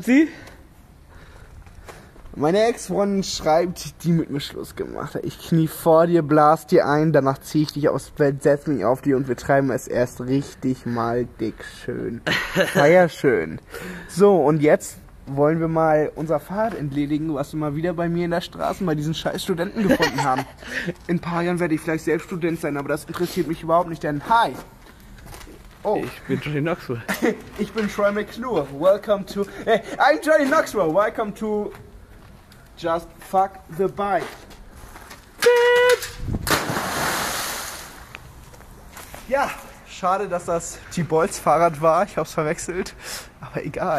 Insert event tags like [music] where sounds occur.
Sie? Meine Ex-Freundin schreibt, die mit mir Schluss gemacht hat. Ich knie vor dir, blas dir ein, danach zieh ich dich aufs Bett, setz mich auf dir und wir treiben es erst richtig mal dick schön. [laughs] Feier schön. So, und jetzt wollen wir mal unser Fahrrad entledigen, was wir mal wieder bei mir in der Straße bei diesen scheiß Studenten gefunden haben. [laughs] In ein paar Jahren werde ich vielleicht selbst Student sein, aber das interessiert mich überhaupt nicht, denn hi! Oh. Ich bin Johnny Knoxville. [laughs] Ich bin Troy McClure. Welcome to. Hey, I'm Johnny Knoxville. Welcome to. Just fuck the bike. Ja, schade, dass das T-Bolz Fahrrad war. Ich hab's verwechselt. Aber egal.